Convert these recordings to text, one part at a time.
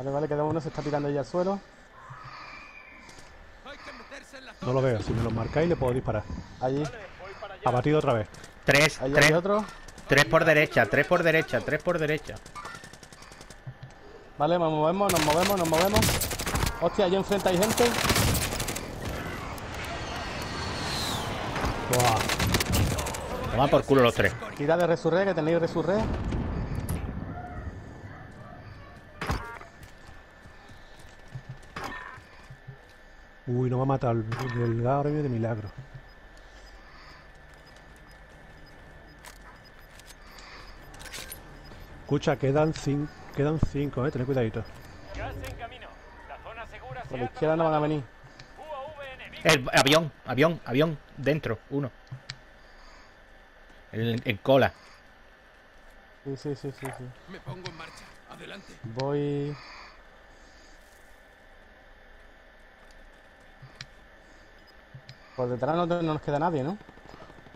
Vale, vale, queda uno, se está tirando ya al suelo. No lo veo. Si me lo marcáis le puedo disparar. Allí, Abatido otra vez. Tres, ahí tres, otro. tres por derecha, tres por derecha, tres por derecha. Vale, nos movemos, nos movemos, nos movemos. Hostia, allí enfrente hay gente. Buah. Toma por culo los tres. Tira de resurre, que tenéis resurre. Uy, no me ha matado el, el ahora de milagro. Escucha, quedan cinco, quedan cinco, eh, tened cuidadito. Gas en camino. La zona segura se Por la izquierda no van a venir. El avión, avión, avión, dentro, uno. En, en cola. Sí, sí, sí, sí, sí. Me pongo en marcha. Adelante. Voy. Por detrás no, no nos queda nadie, ¿no?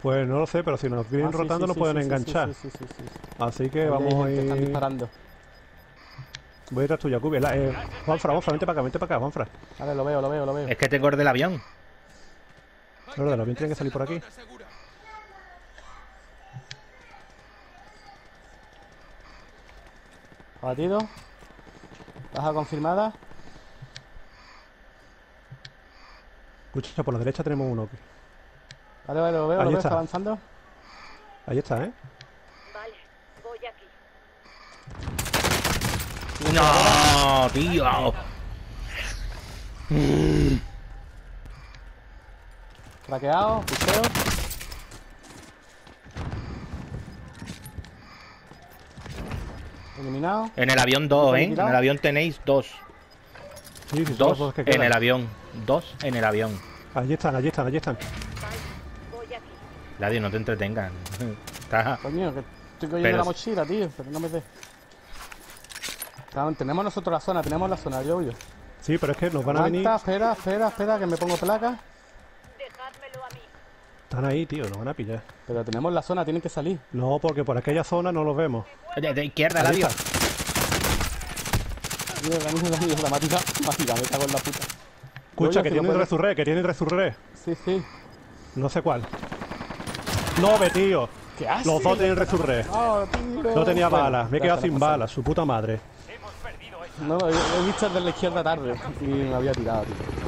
Pues no lo sé, pero si nos vienen Ah, sí, rotando sí, nos sí, pueden enganchar. Sí, sí, sí, sí, sí. Así que vamos a Están ir... disparando. Voy a ir a tu Jacobi. La- Eh, Juanfra, Juanfra, vente para acá, vente para acá, Juanfra. Vale, lo veo, lo veo, lo veo. Es que te corte el avión. Hay No, no, el avión tiene que salir por aquí. Abatido. Baja confirmada. Escucha, por la derecha tenemos uno. aquí. Vale, vale, lo veo, Ahí lo veo, está. está avanzando. Ahí está, ¿eh? Vale, voy aquí. No, tío. Traqueado, pusheo. Eliminado. En el avión dos, ¿eh? En el avión tenéis dos. Sí, sí, los Dos dos que en el avión. Dos en el avión. Allí están, allí están, allí están. Vale, voy aquí. Ladio, no te entretengan. Está- Coño, que estoy cogiendo Pero- la mochila, tío, pero no me dé. Claro, tenemos nosotros la zona, tenemos la zona, yo, yo. Sí, pero es que nos van a venir... Espera, espera, espera, que me pongo placa. Dejádmelo a mí. Están ahí, tío, nos van a pillar. Pero tenemos la zona, tienen que salir. No, porque por aquella zona no los vemos. De, de izquierda, Ladio. está. Mierda, mierda, mierda, me ha tirado, me ha tirado, me cago en la puta. Escucha, que puedes- resurre, que tienen resurre. Sí, sí. No sé cuál. No, ve, tío. ¿Qué haces? Los dos tienen resurre. No, tío. No tenía Bueno, balas, me he quedado sin balas, su puta madre. No, he, he visto el de la izquierda tarde y me había tirado, tío.